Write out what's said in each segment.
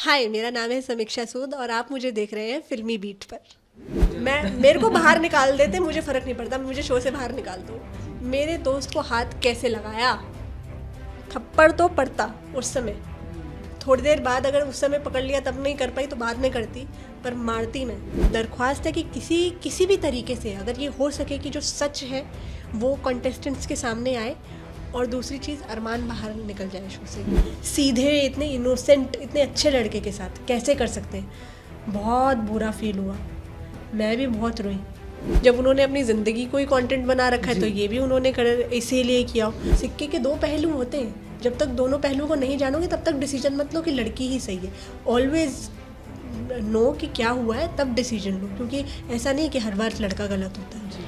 हाय मेरा नाम है समीक्षा सूद और आप मुझे देख रहे हैं फिल्मी बीट पर। मैं, मेरे को बाहर निकाल देते, मुझे फ़र्क नहीं पड़ता, मुझे शो से बाहर निकाल दो। मेरे दोस्त को हाथ कैसे लगाया? थप्पड़ तो पड़ता उस समय। थोड़ी देर बाद अगर उस समय पकड़ लिया, तब नहीं कर पाई तो बाद में करती, पर मारती मैं। दरख्वास्त है कि किसी किसी भी तरीके से अगर ये हो सके कि जो सच है, वो कॉन्टेस्टेंट्स के सामने आए और दूसरी चीज़ अरमान बाहर निकल जाए शो से। सीधे इतने इनोसेंट इतने अच्छे लड़के के साथ कैसे कर सकते हैं? बहुत बुरा फील हुआ। मैं भी बहुत रोई। जब उन्होंने अपनी ज़िंदगी को ही कंटेंट बना रखा है तो ये भी उन्होंने कर इसीलिए किया। सिक्के के दो पहलू होते हैं। जब तक दोनों पहलुओं को नहीं जानोगे तब तक डिसीज़न मत लो कि लड़की ही सही है। ऑलवेज नो कि क्या हुआ है तब डिसीज़न लो। क्योंकि ऐसा नहीं कि हर बार लड़का गलत होता है।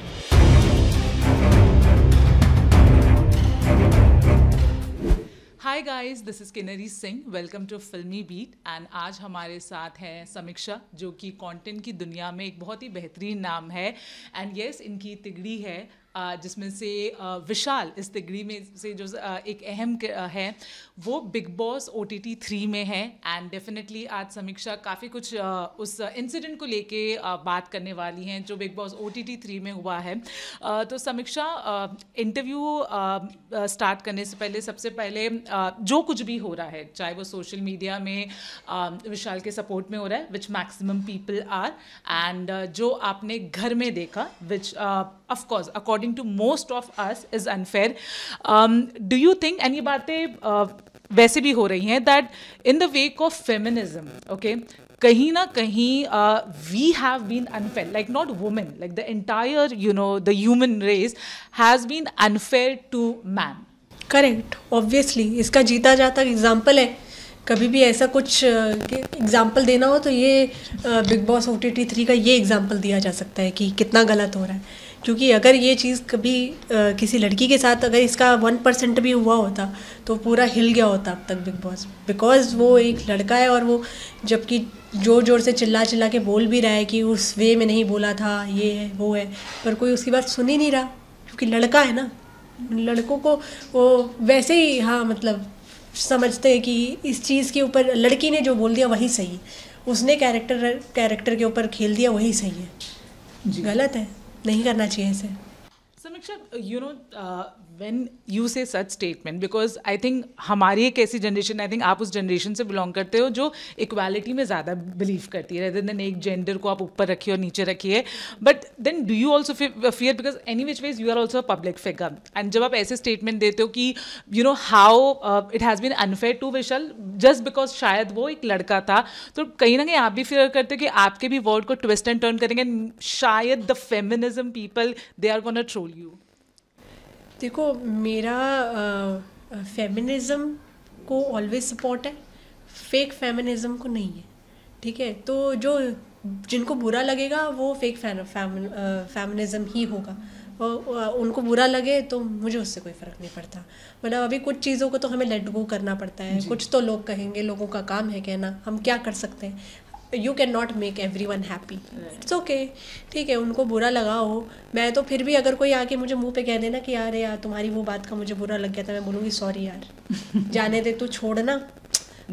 Hi guys this is Kinnari Singh welcome to Filmibeat and आज हमारे साथ हैं समीक्षा जो कि कंटेंट की दुनिया में एक बहुत ही बेहतरीन नाम है। एंड यस yes, इनकी तिगड़ी है जिसमें से विशाल इस तिगड़ी में से जो एक अहम है, वो Bigg Boss O T T three में है एंड डेफिनेटली आज समीक्षा काफ़ी कुछ उस इंसिडेंट को लेके बात करने वाली हैं जो Bigg Boss O T T three में हुआ है। तो समीक्षा इंटरव्यू स्टार्ट करने से पहले, सबसे पहले जो कुछ भी हो रहा है, चाहे वो सोशल मीडिया में विशाल के सपोर्ट में हो रहा है which maximum people are and जो आपने घर में देखा which of course according according to most of us is unfair do you think ये बातें uh, वैसे भी हो रही हैं that in the wake of feminism okay कहीं ना कहीं we have been unfair like not women like the entire you know the human race has been unfair to man correct obviously इसका जीता जाता एग्ज़ाम्पल है. कभी भी ऐसा कुछ एग्ज़ाम्पल uh, देना हो तो ये Bigg Boss O T T three का ये एग्ज़ाम्पल दिया जा सकता है कि कितना गलत हो रहा है. क्योंकि अगर ये चीज़ कभी आ, किसी लड़की के साथ अगर इसका वन परसेंट भी हुआ होता तो पूरा हिल गया होता अब तक बिग बॉस बिकॉज़ वो एक लड़का है और वो जबकि ज़ोर ज़ोर से चिल्ला चिल्ला के बोल भी रहा है कि उस वे में नहीं बोला था ये है वो है पर कोई उसकी बात सुन ही नहीं रहा। क्योंकि लड़का है ना लड़कों को वो वैसे ही हाँ मतलब समझते हैं कि इस चीज़ के ऊपर लड़की ने जो बोल दिया वही सही है उसने कैरेक्टर कैरेक्टर के ऊपर खेल दिया वही सही है। गलत है। नहीं करना चाहिए इसे। समीक्षा you no when you say such statement because I think हमारी एक ऐसी जनरेशन आई थिंक आप उस जनरेशन से बिलोंग करते हो जो इक्वालिटी में ज़्यादा बिलीव करती है रेदर देन एक जेंडर को आप ऊपर रखिए और नीचे रखिए। But then do you also fear because any which ways you are also public figure and जब आप ऐसे स्टेटमेंट देते हो कि you know how it has been unfair to Vishal just because शायद वो एक लड़का था तो कहीं ना कहीं आप भी फियर करते हो कि आपके भी वर्ड को ट्विस्ट एंड टर्न करेंगे शायद the feminism people they are gonna troll you देखो मेरा फेमिनिज़म को ऑलवेज सपोर्ट है फेक फेमिनिज़म को नहीं है ठीक है? तो जो जिनको बुरा लगेगा वो फेक फेमिनिज़म ही होगा। और उनको बुरा लगे तो मुझे उससे कोई फ़र्क नहीं पड़ता। मतलब अभी कुछ चीज़ों को तो हमें लेट गो करना पड़ता है। कुछ तो लोग कहेंगे लोगों का काम है कहना हम क्या कर सकते हैं? You can not make everyone happy it's okay ठीक है उनको बुरा लगा हो मैं तो फिर भी अगर कोई आके मुझे मुँह पे कह देना कि यार यार तुम्हारी वो बात का मुझे बुरा लग गया था मैं बोलूँगी सॉरी यार जाने दे तू छोड़ना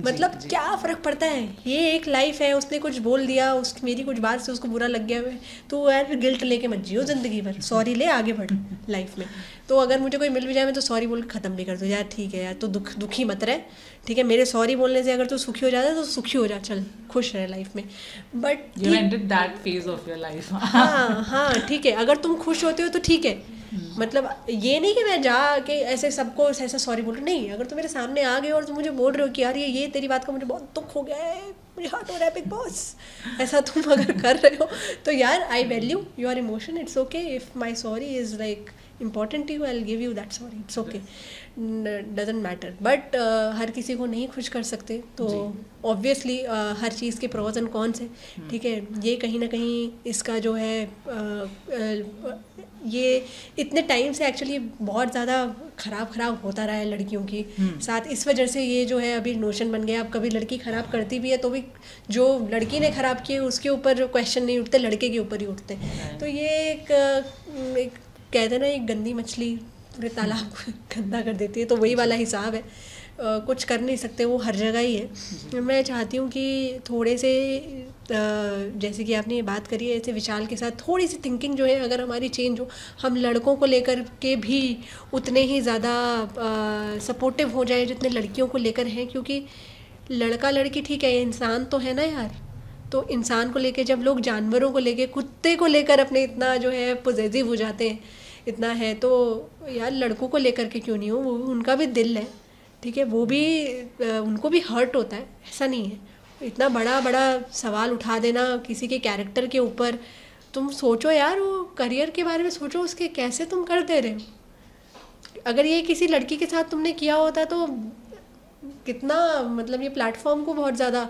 मतलब जी, क्या फ़र्क पड़ता है? ये एक लाइफ है उसने कुछ बोल दिया उस मेरी कुछ बात से उसको बुरा लग गया है तो यार फिर गिल्ट लेके मत जियो ज़िंदगी भर। सॉरी ले आगे बढ़ लाइफ में। तो अगर मुझे कोई मिल भी जाए मैं तो सॉरी बोल के ख़त्म भी कर दूँ। यार ठीक है यार तो दुख दुखी मत रहे। ठीक है मेरे सॉरी बोलने से अगर तू सुखी हो जाता है तो सुखी हो जा। चल खुश रहे लाइफ में। But that phase of your life हाँ हाँ ठीक है। अगर तुम खुश होते हो तो ठीक है। मतलब ये नहीं कि मैं जा के ऐसे सबको ऐसा सॉरी बोल नहीं, अगर तुम मेरे सामने आ गए और तुम मुझे बोल रहे हो कि यार ये ये तेरी बात का मुझे बहुत दुख हो गया है मुझे हार्ट हो रहा है बिग बॉस ऐसा तुम अगर कर रहे हो तो यार I value your emotion it's okay if my sorry is like important to you i'll give you that sorry it's okay. Doesn't matter but हर किसी को नहीं खुश कर सकते तो ऑब्वियसली uh, हर चीज़ के प्रोज एंड कॉन्स हैं हम्म। ठीक है? ये कहीं ना कहीं इसका जो है uh, uh, ये इतने टाइम से एक्चुअली बहुत ज़्यादा ख़राब ख़राब होता रहा है लड़कियों की। हम्म। साथ इस वजह से ये जो है अभी नोशन बन गया अब कभी लड़की ख़राब करती भी है तो भी जो लड़की ने ख़राब किए उसके ऊपर क्वेश्चन नहीं उठते लड़के के ऊपर ही उठते तो ये एक, एक कहते ना एक गंदी मछली पूरे तालाब को गंदा कर देती है तो वही वाला हिसाब है। कुछ कर नहीं सकते वो हर जगह ही है। मैं चाहती हूँ कि थोड़े से जैसे कि आपने ये बात करी है ऐसे विशाल के साथ थोड़ी सी थिंकिंग जो है अगर हमारी चेंज हो हम लड़कों को लेकर के भी उतने ही ज़्यादा सपोर्टिव हो जाए जितने लड़कियों को लेकर हैं क्योंकि लड़का लड़की ठीक है इंसान तो है ना यार। तो इंसान को लेकर जब लोग जानवरों को लेकर कुत्ते को लेकर अपने इतना जो है पॉजिटिव हो जाते हैं, इतना है तो यार लड़कों को लेकर के क्यों नहीं हो? वो उनका भी दिल है, ठीक है? वो भी उनको भी हर्ट होता है, ऐसा नहीं है। इतना बड़ा बड़ा सवाल उठा देना किसी के कैरेक्टर के ऊपर, तुम सोचो यार, वो करियर के बारे में सोचो, उसके कैसे तुम कर दे रहे? हो अगर ये किसी लड़की के साथ तुमने किया होता तो कितना मतलब ये प्लेटफॉर्म को बहुत ज़्यादा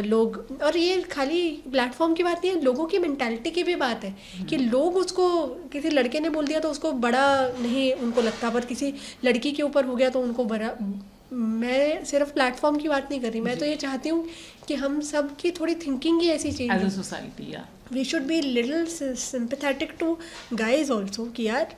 लोग और ये खाली प्लेटफॉर्म की बात नहीं है लोगों की मैंटेलिटी की भी बात है कि लोग उसको किसी लड़के ने बोल दिया तो उसको बड़ा नहीं उनको लगता पर किसी लड़की के ऊपर हो गया तो उनको बड़ा मैं सिर्फ़ प्लेटफॉर्म की बात नहीं कर रही मैं तो ये चाहती हूँ कि हम सब की थोड़ी थिंकिंग ही ऐसी चाहिए। Society we should be little sympathetic to guys also कि यार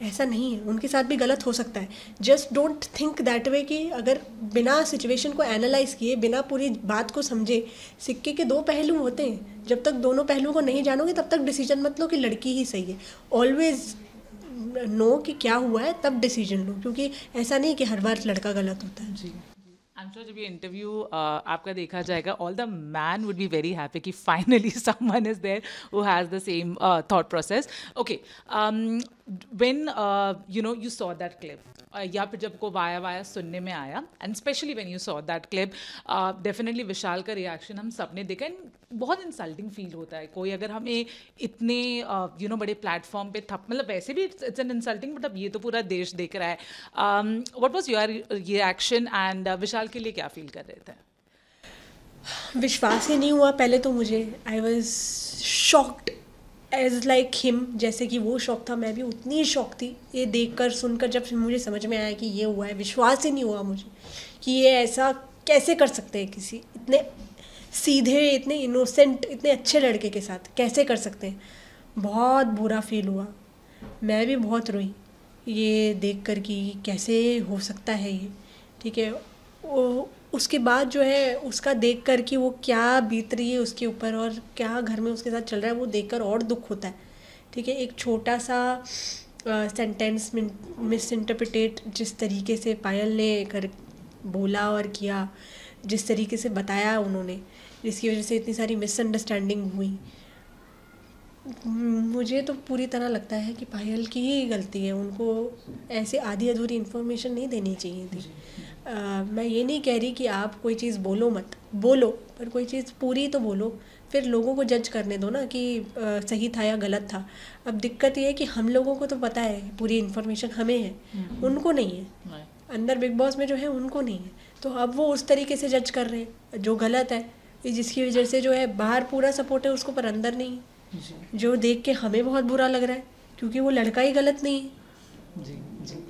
ऐसा नहीं है। उनके साथ भी गलत हो सकता है। Just don't think that way कि अगर बिना सिचुएशन को एनालाइज किए बिना पूरी बात को समझे सिक्के के दो पहलू होते हैं। जब तक दोनों पहलुओं को नहीं जानोगे तब तक डिसीज़न मत लो कि लड़की ही सही है। ऑलवेज नो कि क्या हुआ है तब डिसीज़न लो क्योंकि ऐसा नहीं कि हर बार लड़का गलत होता है। जी। श्योर जब ये इंटरव्यू uh, आपका देखा जाएगा all the man would be very happy कि finally someone is there who has the same thought process okay when you know you saw that clip या फिर जब को वाया वाया सुनने में आया and specially when you saw that clip definitely Vishal का reaction हम सबने देखा एंड बहुत इंसल्टिंग फील होता है। कोई अगर हमें इतने यू नो बड़े प्लेटफॉर्म पे थप मतलब वैसे भी इट्स एन इंसल्टिंग बट अब ये तो पूरा देश देख रहा है। What was your reaction and Vishal के लिए क्या फील कर रहे थे? विश्वास ही नहीं हुआ पहले तो मुझे। I was shocked as like him जैसे कि वो शौक था, मैं भी उतनी ही शौक थी। ये देख कर सुनकर जब मुझे समझ में आया कि ये हुआ है, विश्वास ही नहीं हुआ मुझे कि ये ऐसा कैसे कर सकते हैं किसी इतने सीधे, इतने इनोसेंट इतने अच्छे लड़के के साथ, कैसे कर सकते हैं? बहुत बुरा फील हुआ। मैं भी बहुत रोई। ये देख कर कि कैसे हो सकता है ये, ठीक है? उसके बाद जो है, उसका देख कर कि वो क्या बीत रही है उसके ऊपर और क्या घर में उसके साथ चल रहा है, वो देख कर और दुख होता है। ठीक है, एक छोटा सा सेंटेंस मिस इंटरप्रिटेट जिस तरीके से पायल ने कर, बोला और किया, जिस तरीके से बताया उन्होंने, जिसकी वजह से इतनी सारी मिसअंडरस्टैंडिंग हुई। मुझे तो पूरी तरह लगता है कि पायल की ही गलती है, उनको ऐसे आधी अधूरी इन्फॉर्मेशन नहीं देनी चाहिए थी। आ, मैं ये नहीं कह रही कि आप कोई चीज़ बोलो मत। बोलो पर कोई चीज़ पूरी तो बोलो। फिर लोगों को जज करने दो ना कि आ, सही था या गलत था। अब दिक्कत ये है कि हम लोगों को तो पता है पूरी इन्फॉर्मेशन हमें है। हम्म। उनको नहीं है। अंदर बिग बॉस में जो है उनको नहीं है। तो अब वो उस तरीके से जज कर रहे हैं जो गलत है। जिसकी वजह से जो है बाहर पूरा सपोर्ट है उसको पर अंदर नहीं है। जो देख के हमें बहुत बुरा लग रहा है क्योंकि वो लड़का ही गलत नहीं है। जी जी।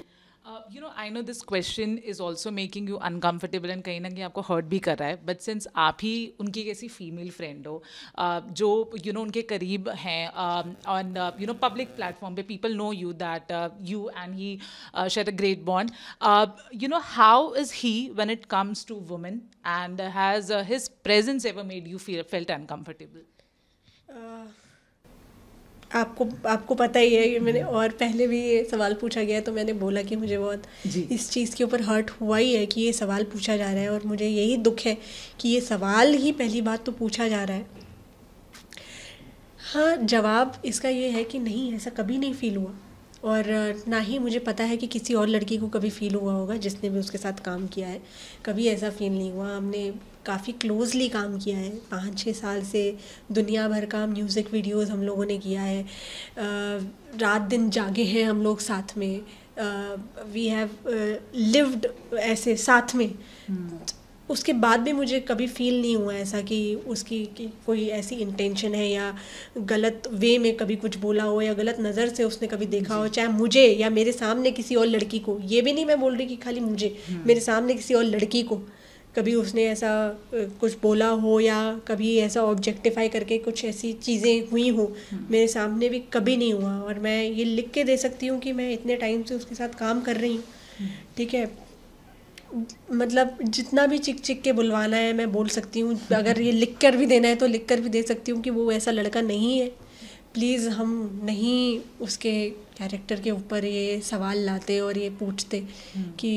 you know I know this question is also making you uncomfortable and कहीं ना कहीं आपको हर्ट भी कर रहा है बट सिंस आप ही उनकी कैसी फीमेल फ्रेंड हो uh, जो यू you नो know, उनके करीब हैं on you know public platform पे people know you that you and he share a great bond you know how is he when it comes to women and has his presence ever made you feel felt uncomfortable आपको आपको पता ही है कि मैंने और पहले भी ये सवाल पूछा गया तो मैंने बोला कि मुझे बहुत इस चीज़ के ऊपर हर्ट हुआ ही है कि ये सवाल पूछा जा रहा है और मुझे यही दुख है कि ये सवाल ही पहली बात तो पूछा जा रहा है। हाँ जवाब इसका ये है कि नहीं ऐसा कभी नहीं फील हुआ और ना ही मुझे पता है कि किसी और लड़की को कभी फ़ील हुआ होगा जिसने भी उसके साथ काम किया है। कभी ऐसा फ़ील नहीं हुआ हमने काफ़ी क्लोजली काम किया है। पाँच छः साल से दुनिया भर का म्यूज़िक वीडियोस हम लोगों ने किया है। रात दिन जागे हैं हम लोग साथ में। वी हैव लिव्ड ऐसे साथ में। hmm. उसके बाद भी मुझे कभी फील नहीं हुआ ऐसा कि उसकी कि कोई ऐसी इंटेंशन है या गलत वे में कभी कुछ बोला हो या गलत नज़र से उसने कभी देखा हो चाहे मुझे या मेरे सामने किसी और लड़की को। ये भी नहीं मैं बोल रही कि खाली मुझे हम्म। मेरे सामने किसी और लड़की को। कभी उसने ऐसा कुछ बोला हो या कभी ऐसा ऑब्जेक्टिफाई करके कुछ ऐसी चीज़ें हुई हो हम्म। मेरे सामने भी कभी नहीं हुआ और मैं ये लिख के दे सकती हूँ कि मैं इतने टाइम से उसके साथ काम कर रही हूँ हम्म। ठीक है मतलब जितना भी चिक चिक के बुलवाना है मैं बोल सकती हूँ अगर ये लिख कर भी देना है तो लिख कर भी दे सकती हूँ कि वो ऐसा लड़का नहीं है प्लीज़ हम नहीं उसके कैरेक्टर के ऊपर ये सवाल लाते और ये पूछते हम्म। कि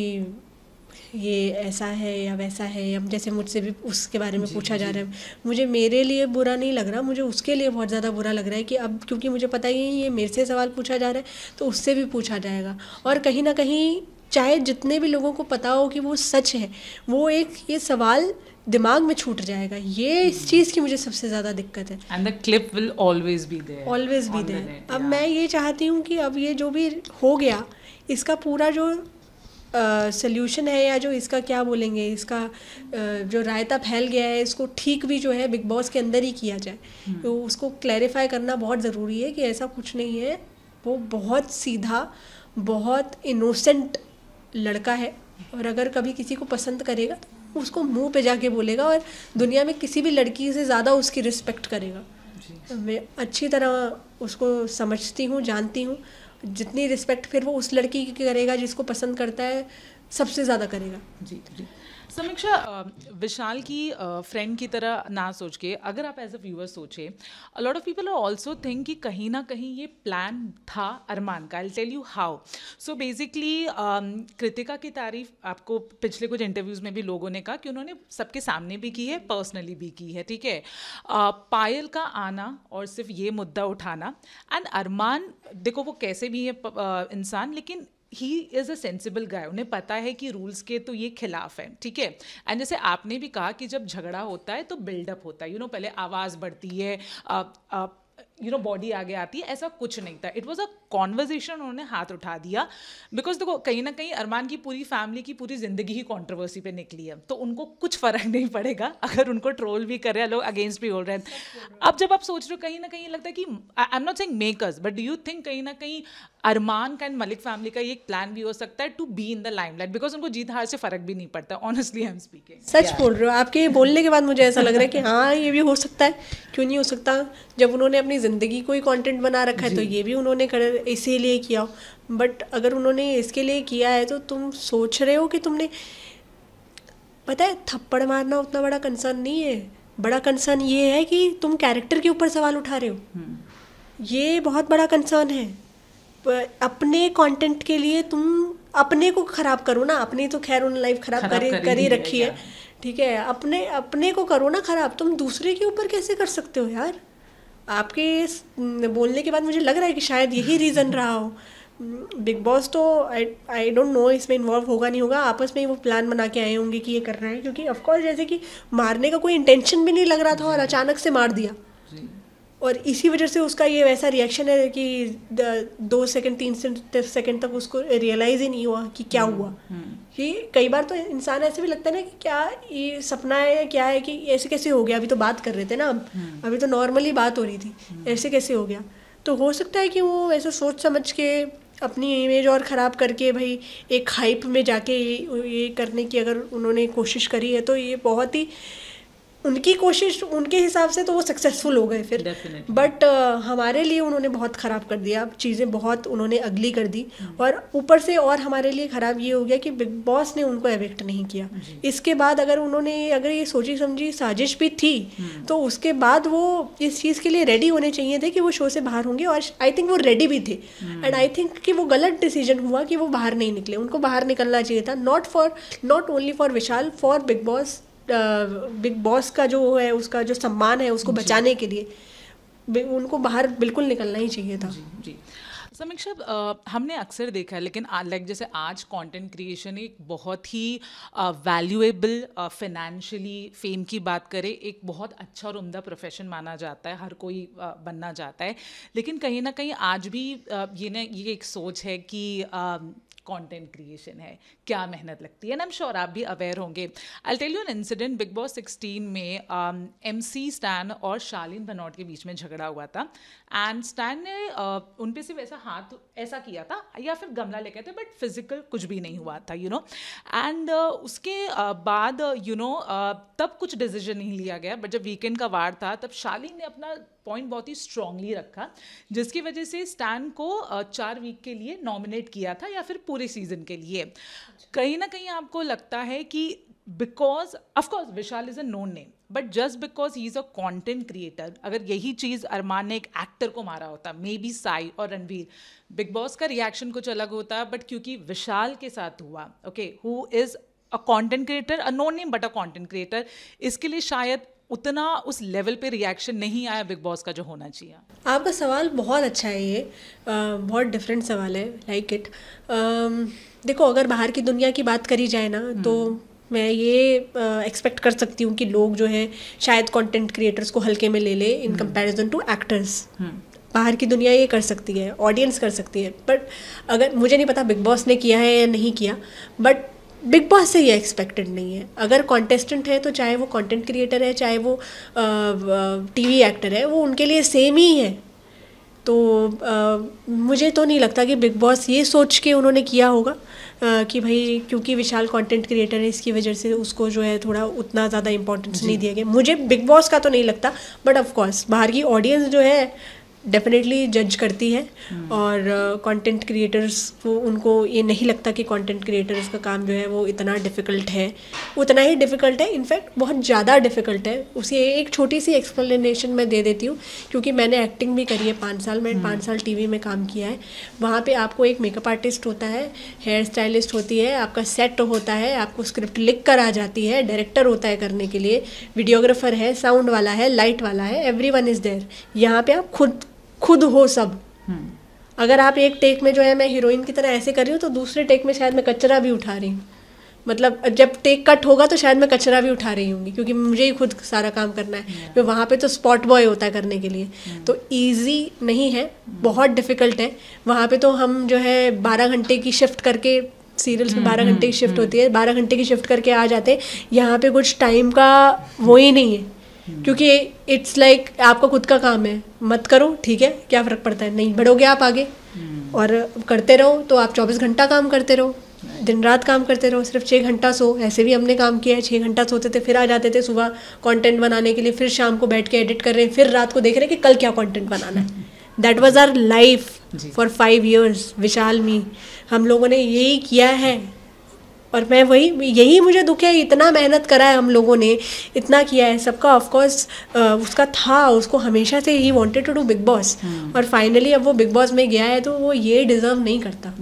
ये ऐसा है या वैसा है या जैसे मुझसे भी उसके बारे में पूछा जा रहा है। मुझे मेरे लिए बुरा नहीं लग रहा मुझे उसके लिए बहुत ज़्यादा बुरा लग रहा है कि अब क्योंकि मुझे पता ही है ये मेरे से सवाल पूछा जा रहा है तो उससे भी पूछा जाएगा। और कहीं ना कहीं चाहे जितने भी लोगों को पता हो कि वो सच है वो एक ये सवाल दिमाग में छूट जाएगा। ये इस hmm. चीज़ की मुझे सबसे ज़्यादा दिक्कत है। And the clip will always be there always be there अब मैं ये चाहती हूँ कि अब ये जो भी हो गया इसका पूरा जो सोल्यूशन है या जो इसका क्या बोलेंगे इसका जो रायता फैल गया है इसको ठीक भी जो है बिग बॉस के अंदर ही किया जाए। hmm. तो उसको क्लैरिफाई करना बहुत ज़रूरी है कि ऐसा कुछ नहीं है। वो बहुत सीधा बहुत इनोसेंट लड़का है और अगर कभी किसी को पसंद करेगा तो उसको मुँह पे जाके बोलेगा और दुनिया में किसी भी लड़की से ज़्यादा उसकी रिस्पेक्ट करेगा। मैं अच्छी तरह उसको समझती हूँ जानती हूँ जितनी रिस्पेक्ट फिर वो उस लड़की की करेगा जिसको पसंद करता है, सबसे ज़्यादा करेगा। जी जी। समीक्षा विशाल की फ्रेंड की तरह ना सोच के, अगर आप एज अ व्यूअर सोचे lot of people also think कि कहीं ना कहीं ये प्लान था अरमान का I tell you how so basically Kritika की तारीफ़ आपको पिछले कुछ इंटरव्यूज़ में भी लोगों ने कहा कि उन्होंने सबके सामने भी की है पर्सनली भी की है, ठीक है? पायल का आना और सिर्फ़ ये मुद्दा उठाना एंड अरमान, देखो वो कैसे भी है इंसान, लेकिन he is a sensible guy उन्हें पता है कि रूल्स के तो ये खिलाफ है ठीक है? एंड जैसे आपने भी कहा कि जब झगड़ा होता है तो बिल्डअप होता है। यू you नो know, पहले आवाज़ बढ़ती है यू नो बॉडी आगे आती है ऐसा कुछ नहीं था। इट वॉज़ अ कॉन्वर्जेशन उन्होंने हाथ उठा दिया। बिकॉज़ देखो कहीं ना कहीं अरमान की पूरी फैमिली की पूरी ज़िंदगी ही कॉन्ट्रोवर्सी पे निकली है। तो उनको कुछ फ़र्क नहीं पड़ेगा अगर उनको ट्रोल भी कर रहे हैं लोग अगेंस्ट भी बोल रहे हैं। अब जब आप सोच रहे हो कहीं ना कहीं लगता है कि I am not saying makers but do you think कहीं ना कहीं अरमान का एंड मलिक फैमिली का एक प्लान भी हो सकता है to be in the limelight because उनको जीत हार से फ़र्क भी नहीं पड़ता ऑनेस्टली आई एम स्पीकिंग सच बोल रहे हो आपके बोलने के बाद मुझे ऐसा लग रहा है कि हाँ ये भी हो सकता है। क्यों नहीं हो सकता? जब उन्होंने अपनी ज़िंदगी को ही कॉन्टेंट बना रखा है तो ये भी उन्होंने कर इसीलिए किया। हो बट अगर उन्होंने इसके लिए किया है तो तुम सोच रहे हो कि तुमने पता है थप्पड़ मारना उतना बड़ा कंसर्न नहीं है। बड़ा कंसर्न ये है कि तुम कैरेक्टर के ऊपर सवाल उठा रहे हो। हम्म। ये बहुत बड़ा कंसर्न है। अपने कंटेंट के लिए तुम अपने को खराब करो ना। अपनी तो खैर उन लाइफ खराब कर कर ही रखी है। ठीक है अपने अपने को करो ना खराब। तुम दूसरे के ऊपर कैसे कर सकते हो यार? आपके बोलने के बाद मुझे लग रहा है कि शायद यही रीज़न रहा हो। बिग बॉस तो आई आई डोंट नो इसमें इन्वॉल्व होगा नहीं होगा। आपस में ही वो प्लान बना के आए होंगे कि ये करना हैं। क्योंकि ऑफकोर्स जैसे कि मारने का कोई इंटेंशन भी नहीं लग रहा था और अचानक से मार दिया। और इसी वजह से उसका ये वैसा रिएक्शन है कि दो सेकंड तीन सेकंड तक उसको रियलाइज़ ही नहीं हुआ कि क्या हुआ कि हम्म। कई बार तो इंसान ऐसे भी लगता है ना कि क्या ये सपना है या क्या है कि ऐसे कैसे हो गया अभी तो बात कर रहे थे ना हम हम्म। अभी तो नॉर्मली बात हो रही थी हम्म। ऐसे कैसे हो गया तो हो सकता है कि वो ऐसे सोच समझ के अपनी इमेज और ख़राब करके भाई एक हाइप में जाके ये करने की अगर उन्होंने कोशिश करी है तो ये बहुत ही उनकी कोशिश उनके हिसाब से तो वो सक्सेसफुल हो गए फिर। बट uh, हमारे लिए उन्होंने बहुत ख़राब कर दिया। चीज़ें बहुत उन्होंने अगली कर दी। hmm. और ऊपर से और हमारे लिए ख़राब ये हो गया कि बिग बॉस ने उनको एवेक्ट नहीं किया। इसके बाद अगर उन्होंने अगर ये सोची समझी साजिश भी थी hmm. तो उसके बाद वो इस चीज़ के लिए रेडी होने चाहिए थे कि वो शो से बाहर होंगे। और आई थिंक वो रेडी भी थे। एंड आई थिंक कि वो गलत डिसीज़न हुआ कि वो बाहर नहीं निकले। उनको बाहर निकलना चाहिए था। Not for not only for Vishal for Bigg Boss Bigg Boss का जो है उसका जो सम्मान है उसको बचाने के लिए उनको बाहर बिल्कुल निकलना ही चाहिए था। जी जी। समीक्षा हमने अक्सर देखा है लेकिन लाइक जैसे आज कंटेंट क्रिएशन एक बहुत ही वैल्यूएबल फाइनेंशियली फेम की बात करें एक बहुत अच्छा और उम्दा प्रोफेशन माना जाता है हर कोई बनना चाहता है। लेकिन कहीं ना कहीं आज भी ये ना ये एक सोच है कि कंटेंट क्रिएशन है क्या मेहनत लगती है? एंड आई एम श्योर आप भी अवेयर होंगे। I tell you an incident Bigg Boss sixteen में एम सी स्टैन और शालीन भनौट के बीच में झगड़ा हुआ था। एंड स्टैन ने uh, उन पर सिर्फ़ ऐसा हाथ ऐसा किया था या फिर गमला लेके थे बट फ़िज़िकल कुछ भी नहीं हुआ था यू नो एंड उसके uh, बाद यू नो know, uh, तब कुछ डिसीज़न नहीं लिया गया बट जब वीकेंड का वार था तब शालीन ने अपना पॉइंट बहुत ही स्ट्रांगली रखा जिसकी वजह से स्टैन को चार वीक के लिए नॉमिनेट किया था या फिर पूरे सीज़न के लिए। कहीं ना कहीं आपको लगता है कि because of course Vishal is a known name but just because he is a content creator अगर यही चीज़ अरमान ने एक एक्टर को मारा होता मे बी साई और रणवीर बिग बॉस का रिएक्शन कुछ अलग होता बट क्योंकि विशाल के साथ हुआ okay who is a content creator a known name but a content creator इसके लिए शायद उतना उस लेवल पे रिएक्शन नहीं आया बिग बॉस का जो होना चाहिए। आपका सवाल बहुत अच्छा है ये। बहुत डिफरेंट सवाल है। लाइक इट देखो अगर बाहर की दुनिया की बात करी जाए ना तो हम्म। मैं ये एक्सपेक्ट कर सकती हूँ कि लोग जो है शायद कंटेंट क्रिएटर्स को हल्के में ले ले इन कंपैरिजन टू एक्टर्स बाहर की दुनिया ये कर सकती है ऑडियंस कर सकती है। बट अगर मुझे नहीं पता बिग बॉस ने किया है या नहीं किया बट बिग बॉस से ये एक्सपेक्टेड नहीं है। अगर कॉन्टेस्टेंट है तो चाहे वो कंटेंट क्रिएटर है चाहे वो टीवी एक्टर है वो उनके लिए सेम ही है। तो आ, मुझे तो नहीं लगता कि बिग बॉस ये सोच के उन्होंने किया होगा आ, कि भाई क्योंकि विशाल कंटेंट क्रिएटर है इसकी वजह से उसको जो है थोड़ा उतना ज़्यादा इंपॉर्टेंस नहीं दिया गया। मुझे बिग बॉस का तो नहीं लगता बट ऑफ़ कोर्स बाहर की ऑडियंस जो है डेफिनेटली जज करती है hmm. और कंटेंट uh, क्रिएटर्स को उनको ये नहीं लगता कि कंटेंट क्रिएटर्स का काम जो है वो इतना डिफ़िकल्ट है उतना ही डिफ़िकल्ट है इनफैक्ट बहुत ज़्यादा डिफ़िकल्ट है उसी एक छोटी सी एक्सप्लेनेशन मैं दे देती हूँ क्योंकि मैंने एक्टिंग भी करी है पाँच साल मैंने hmm. पाँच साल टीवी में काम किया है वहाँ पर आपको एक मेकअप आर्टिस्ट होता है हेयर स्टाइलिस्ट होती है आपका सेट होता है आपको स्क्रिप्ट लिख कर आ जाती है डायरेक्टर होता है करने के लिए वीडियोग्राफर है साउंड वाला है लाइट वाला है एवरी वन इज़ देयर यहाँ पर आप खुद खुद हो सब। अगर आप एक टेक में जो है मैं हीरोइन की तरह ऐसे कर रही हूँ तो दूसरे टेक में शायद मैं कचरा भी उठा रही हूँ। मतलब जब टेक कट होगा तो शायद मैं कचरा भी उठा रही हूँ क्योंकि मुझे ही खुद सारा काम करना है। Yeah. वहाँ पे तो स्पॉट बॉय होता है करने के लिए। Hmm. तो इजी नहीं है बहुत डिफ़िकल्ट है। वहाँ पे तो हम जो है बारह घंटे की शिफ्ट करके सीरियल्स में बारह घंटे की शिफ्ट होती है बारह घंटे की शिफ्ट करके आ जाते हैं। यहाँ पे कुछ टाइम का वो ही नहीं है। क्योंकि इट्स लाइक like, आपका खुद का काम है। मत करो ठीक है? क्या फ़र्क पड़ता है? नहीं बढ़ोगे आप आगे। hmm. और करते रहो तो आप चौबीस घंटा काम करते रहो। दिन रात काम करते रहो सिर्फ़ छः घंटा सो। ऐसे भी हमने काम किया है छः घंटा सोते थे फिर आ जाते थे सुबह कंटेंट बनाने के लिए फिर शाम को बैठ के एडिट कर रहे हैं फिर रात को देख रहे हैं कि कल क्या कंटेंट बनाना है। That was our life for five years Vishal me. हम लोगों ने यही किया है। और मैं वही यही मुझे दुख है इतना मेहनत करा है हम लोगों ने इतना किया है सबका ऑफकोर्स उसका था उसको हमेशा से ही wanted to do Bigg Boss और फाइनली अब वो बिग बॉस में गया है तो वो ये डिज़र्व नहीं करता।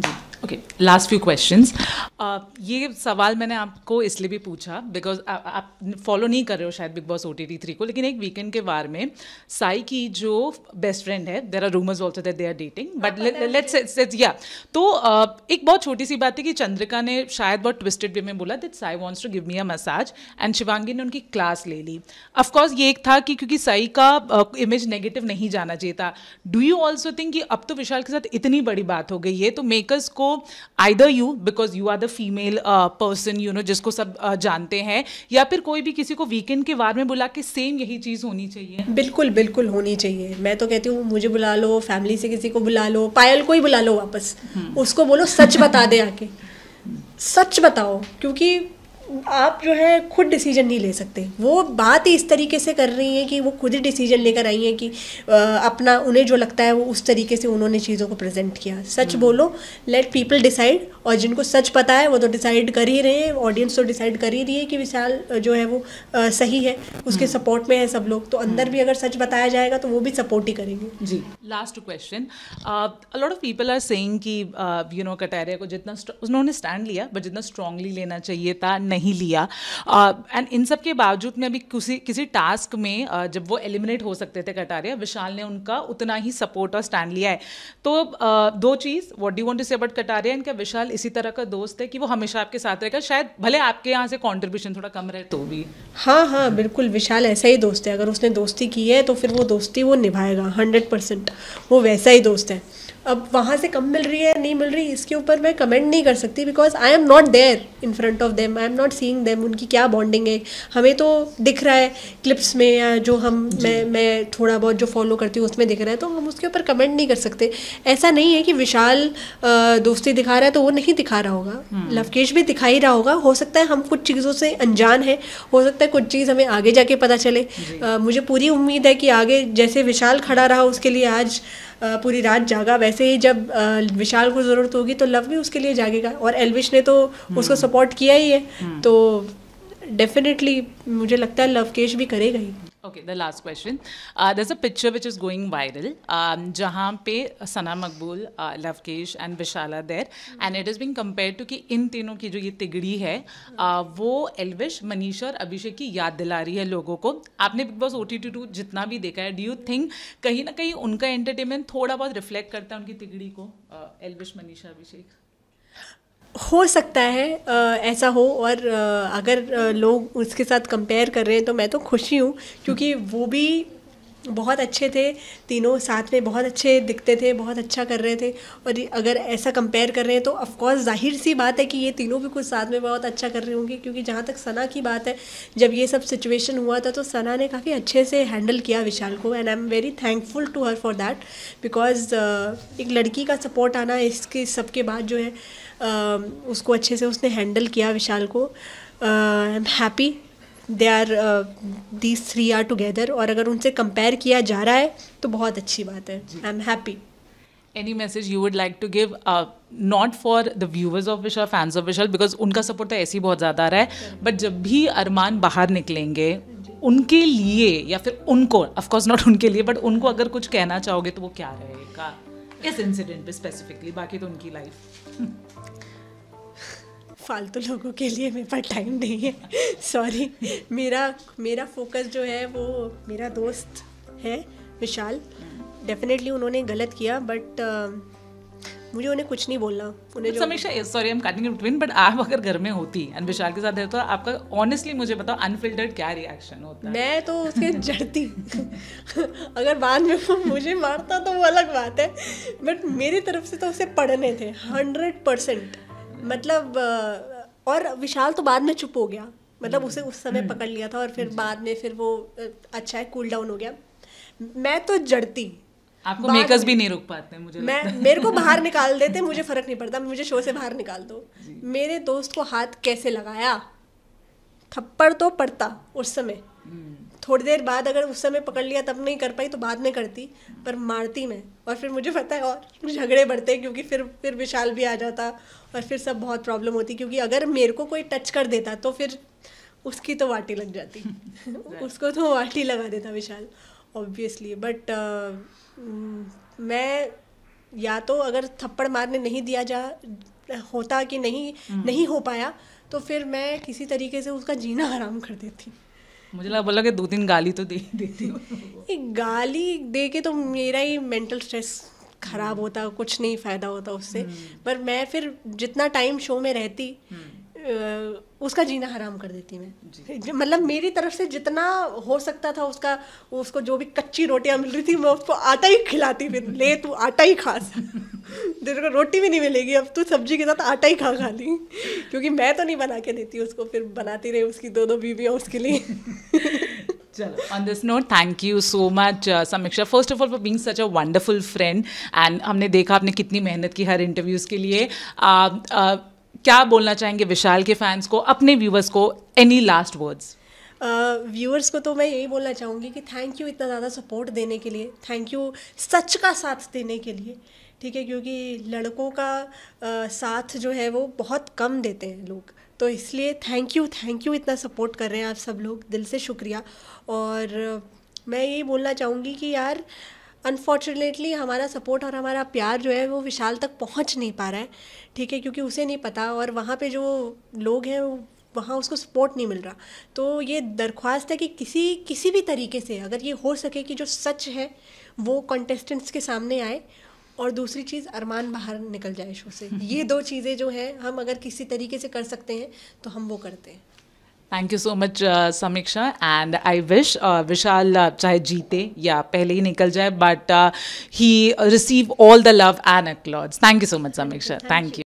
ओके लास्ट फ्यू क्वेश्चंस ये सवाल मैंने आपको इसलिए भी पूछा बिकॉज़ आप फॉलो नहीं कर रहे हो शायद Bigg Boss O T T three को लेकिन एक वीकेंड के बार में साई की जो बेस्ट फ्रेंड है there are rumours also that they are dating but let's या तो uh, एक बहुत छोटी सी बात है कि चंद्रिका ने शायद बहुत ट्विस्टेड वे में बोला that Sai wants to give me a massage and Shivangi ने उनकी क्लास ले ली. अफकोर्स ये एक था कि क्योंकि साई का इमेज uh, नेगेटिव नहीं जाना चाहिए था. डू यू ऑल्सो थिंक कि अब तो विशाल के साथ इतनी बड़ी बात हो गई है? तो मेकर्स को either you because you are the female person you know जिसको सब uh, जानते हैं या फिर कोई भी किसी को वीकेंड के बारे में बुला के सेम यही चीज़ होनी चाहिए। बिल्कुल बिल्कुल होनी चाहिए। मैं तो कहती हूँ मुझे बुला लो फैमिली से किसी को बुला लो पायल को ही बुला लो वापस। hmm. उसको बोलो सच बता दे आके। सच बताओ क्योंकि आप जो है खुद डिसीज़न नहीं ले सकते। वो बात ही इस तरीके से कर रही हैं कि वो खुद ही डिसीज़न लेकर आई हैं कि अपना उन्हें जो लगता है वो उस तरीके से उन्होंने चीज़ों को प्रेजेंट किया। सच हम्म। बोलो लेट पीपल डिसाइड और जिनको सच पता है वो तो डिसाइड कर ही रहे हैं ऑडियंस तो डिसाइड कर ही रही है कि विशाल जो है वो आ, सही है उसके सपोर्ट हम्म। में है सब लोग। तो अंदर भी अगर सच बताया जाएगा तो वो भी सपोर्ट ही करेंगे। जी। Last question lot of people are saying कि यू नो कटारिया को जितना उन्होंने स्टैंड लिया बट जितना स्ट्रांगली लेना चाहिए था नहीं। नहीं लिया। एंड इन सब के बावजूद में अभी किसी किसी टास्क में जब वो एलिमिनेट हो सकते थे कटारिया, विशाल ने उनका उतना ही सपोर्ट और स्टैंड लिया है। तो दो चीज़ what do want to say about Kataria? इनका विशाल इसी तरह का दोस्त है कि वो हमेशा आपके साथ रहेगा। शायद भले आपके यहाँ से कॉन्ट्रीब्यूशन थोड़ा कम रहे तो भी। हाँ हाँ बिल्कुल, विशाल ऐसा ही दोस्त है। अगर उसने दोस्ती की है तो फिर वो दोस्ती वो निभाएगा हंड्रेड परसेंट वो वैसा ही दोस्त है। अब वहाँ से कम मिल रही है नहीं मिल रही इसके ऊपर मैं कमेंट नहीं कर सकती because I am not there in front of them I am not seeing them उनकी क्या बॉन्डिंग है? हमें तो दिख रहा है क्लिप्स में या जो हम मैं मैं थोड़ा बहुत जो फॉलो करती हूँ उसमें दिख रहा है तो हम उसके ऊपर कमेंट नहीं कर सकते। ऐसा नहीं है कि विशाल दोस्ती दिखा रहा है तो वो नहीं दिखा रहा होगा। हम्म। लवकेश भी दिखा ही रहा होगा। हो सकता है हम कुछ चीज़ों से अनजान है हो सकता है कुछ चीज़ हमें आगे जाके पता चले। मुझे पूरी उम्मीद है कि आगे जैसे विशाल खड़ा रहा उसके लिए आज पूरी रात जागा। वैसे ही जब विशाल को ज़रूरत होगी तो लव भी उसके लिए जागेगा और एलविश ने तो उसको सपोर्ट किया ही है। हम्म। तो डेफिनेटली मुझे लगता है लवकेश भी करेगा ही। Okay the last question this a picture which is going viral जहाँ पे Sana Maqbool Lovekesh and Vishal there and it is being compare to कि इन तीनों की जो ये तिगड़ी है वो एलविश मनीषा और अभिषेक की याद दिला रही है लोगों को आपने Bigg Boss O T two जितना भी देखा है डू यू थिंक कहीं ना कहीं उनका एंटरटेनमेंट थोड़ा बहुत रिफ्लेक्ट करता है उनकी तिगड़ी को एलविश मनीषा अभिषेक हो सकता है ऐसा हो और अगर लोग उसके साथ कंपेयर कर रहे हैं तो मैं तो खुशी हूँ, क्योंकि वो भी बहुत अच्छे थे तीनों साथ में बहुत अच्छे दिखते थे बहुत अच्छा कर रहे थे। और अगर ऐसा कंपेयर कर रहे हैं तो ऑफकोर्स ज़ाहिर सी बात है कि ये तीनों भी कुछ साथ में बहुत अच्छा कर रहे होंगे क्योंकि जहाँ तक सना की बात है जब ये सब सिचुएशन हुआ था तो सना ने काफ़ी अच्छे से हैंडल किया विशाल को and I am very thankful to her for that because एक लड़की का सपोर्ट आना इसके सबके बाद जो है uh, उसको अच्छे से उसने हैंडल किया विशाल को। I am happy they are these three are together और अगर उनसे कंपेयर किया जा रहा है तो बहुत अच्छी बात है। I am happy any message you would like to give not for the viewers of Vishal fans of Vishal because उनका सपोर्ट तो ऐसे ही बहुत ज़्यादा आ रहा है। बट जब भी अरमान बाहर निकलेंगे उनके लिए या फिर उनको ऑफकोर्स नॉट उनके लिए बट उनको अगर कुछ कहना चाहोगे तो वो क्या रहेगा? इस इंसिडेंट पे स्पेसिफिकली बाकी तो उनकी लाइफ फालतू लोगों के लिए मेरे पास टाइम नहीं है। सॉरी मेरा मेरा फोकस जो है वो मेरा दोस्त है विशाल। डेफिनेटली उन्होंने गलत किया बट मुझे उन्हें कुछ नहीं बोलना। उन्हें Samiksha sorry I am cutting in between but आप अगर घर में होती एंड विशाल के साथ है तो आपका ऑनेस्टली मुझे बताओ अनफिल्टर्ड क्या रिएक्शन होता है? मैं तो उसके जड़ती अगर बाद में वो मुझे मारता तो वो अलग बात है। बट मेरी तरफ़ से तो उसे पढ़ने थे हंड्रेड परसेंट मतलब और विशाल तो बाद में चुप हो गया। मतलब उसे उस समय पकड़ लिया था और फिर बाद में फिर वो अच्छा है कूल डाउन हो गया। मैं तो जड़ती। आपको मेकर्स भी नहीं रुक पाते मुझे मैं मेरे को बाहर निकाल देते मुझे फ़र्क नहीं पड़ता मुझे शो से बाहर निकाल दो। मेरे दोस्त को हाथ कैसे लगाया? थप्पड़ तो पड़ता उस समय। हम्म। थोड़ी देर बाद अगर उस समय पकड़ लिया तब नहीं कर पाई तो बाद में करती पर मारती मैं। और फिर मुझे पता है और झगड़े बढ़ते क्योंकि फिर फिर विशाल भी आ जाता और फिर सब बहुत प्रॉब्लम होती क्योंकि अगर मेरे को कोई टच कर देता तो फिर उसकी तो वाटी लग जाती। उसको तो वाटी लगा देता विशाल ऑब्वियसली बट uh, मैं या तो अगर थप्पड़ मारने नहीं दिया जा होता कि नहीं हम्म। नहीं हो पाया तो फिर मैं किसी तरीके से उसका जीना हराम कर देती। मुझे लगा बोला कि दो तीन गाली तो दे देती हूँ गाली दे के तो मेरा ही मेंटल स्ट्रेस खराब होता कुछ नहीं फ़ायदा होता उससे हम्म। पर मैं फिर जितना टाइम शो में रहती हम्म। उसका जीना हराम कर देती मैं मतलब मेरी तरफ़ से जितना हो सकता था उसका उसको जो भी कच्ची रोटियाँ मिल रही थी मैं उसको आटा ही खिलाती फिर ले तू आटा ही खा तेरे को रोटी भी नहीं मिलेगी अब तू सब्ज़ी के साथ आटा ही खा खा ली क्योंकि मैं तो नहीं बना के देती उसको फिर बनाती रही उसकी दो दो बीवियाँ उसके लिए। चलो on this note thank you so much Samiksha first of all for being such a wonderful friend and हमने देखा आपने कितनी मेहनत की हर इंटरव्यूज़ के लिए। Uh, uh, क्या बोलना चाहेंगे विशाल के फैंस को अपने व्यूवर्स को एनी लास्ट वर्ड्स व्यूअर्स को तो मैं यही बोलना चाहूँगी कि थैंक यू इतना ज़्यादा सपोर्ट देने के लिए थैंक यू सच का साथ देने के लिए ठीक है? क्योंकि लड़कों का uh, साथ जो है वो बहुत कम देते हैं लोग। तो इसलिए थैंक यू थैंक यू इतना सपोर्ट कर रहे हैं आप सब लोग दिल से शुक्रिया। और uh, मैं यही बोलना चाहूँगी कि यार अनफॉर्चुनेटली हमारा सपोर्ट और हमारा प्यार जो है वो विशाल तक पहुँच नहीं पा रहा है। ठीक है? क्योंकि उसे नहीं पता और वहाँ पे जो लोग हैं वहाँ उसको सपोर्ट नहीं मिल रहा। तो ये दरख्वास्त है कि किसी किसी भी तरीके से अगर ये हो सके कि जो सच है वो कंटेस्टेंट्स के सामने आए और दूसरी चीज़ अरमान बाहर निकल जाए शो से। ये दो चीज़ें जो हैं हम अगर किसी तरीके से कर सकते हैं तो हम वो करते हैं। Thank you so much Samiksha and I wish Vishal चाहे जीते या पहले ही निकल जाए but he receive all the love and accolades thank you so much Samiksha thank you